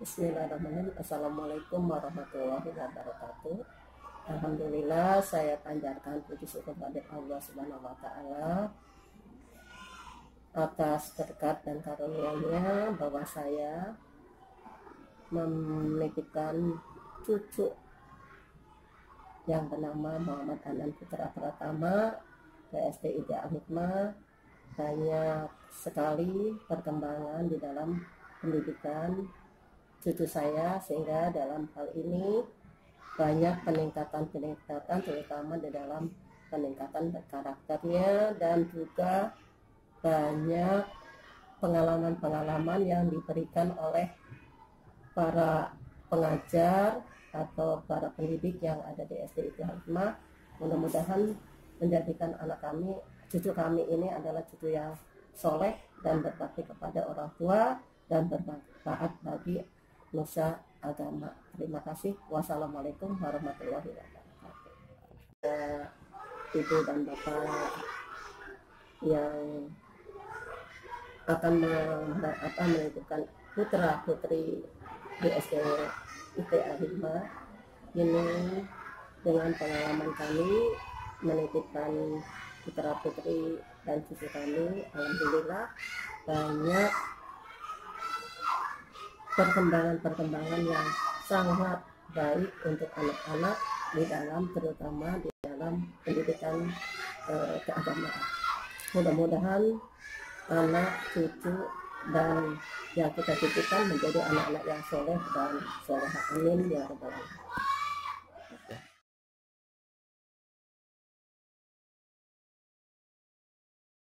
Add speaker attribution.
Speaker 1: Bismillahirrahmanirrahim. Assalamualaikum warahmatullahi wabarakatuh. Alhamdulillah saya panjatkan puji syukur kepada Allah Subhanahu wa taala atas berkat dan karunia-Nya bahwa saya memiliki cucu yang bernama Muhammad Anan Putra Pratama PSD Ida Hikmah banyak sekali perkembangan di dalam pendidikan cucu saya sehingga dalam hal ini banyak peningkatan-peningkatan terutama di dalam peningkatan karakternya dan juga banyak pengalaman-pengalaman yang diberikan oleh para pengajar atau para pendidik yang ada di SD Hikmah. Mudah-mudahan menjadikan anak kami cucu kami ini adalah cucu yang soleh dan berbakti kepada orang tua dan bermanfaat bagi nusa agama. Terima kasih. Wassalamualaikum warahmatullahi wabarakatuh. Ya, Ibu dan Bapak yang akan apa, menentukan putra putri di SD IPA Hikmah ini dengan pengalaman kami menitipkan putra putri dan cucu kami alhamdulillah banyak perkembangan-perkembangan yang sangat baik untuk anak-anak di dalam terutama di dalam pendidikan eh, keagamaan. Mudah-mudahan anak, cucu dan yang kita titipkan menjadi anak-anak yang soleh dan soleh amin ya rabbal alamin.